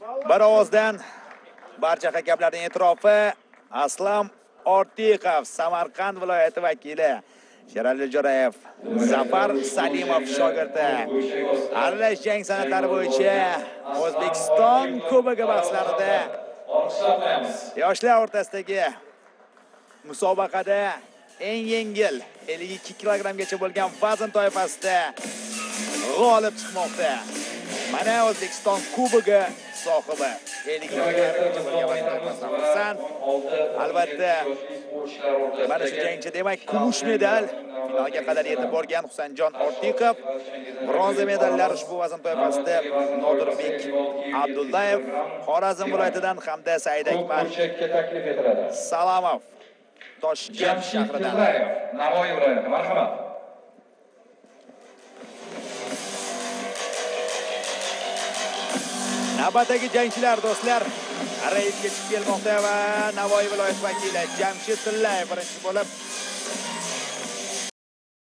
bir ovozdan barcha hakamlarning e'tirofi. Aslam ortiqov samarqand viloyati vakili. Sherali jo'rayev zafar salimov shogirdi. Aralash jang san'atlari bo'yicha o'zbekiston kubogi bahslarida yoshlar o'rtasidagi musobaqada eng yengil 52 kilogrammgacha bo'lgan vazn toifasida g'olib chiqmoqda mana o'zbekiston kubogi sohibi 50 kilogrammgacha bo'lgan vazn toifasidan xursand albatta mana shu jangchi demak kumush medal finalga qadar yetib borgan husanjon ortiqov bronza medallar ushbu vazn toifasida nodirbek abdullayev xorazm viloyatidan hamda said akmal taklif etiladi salomov toshkent shahridan navoiy viloyati marhamat navbatdagi jangchilar do'stlar. Reysga chiqib kelmoqda va navoiy viloyati vakili jamshid tillayev birinchi bo'lib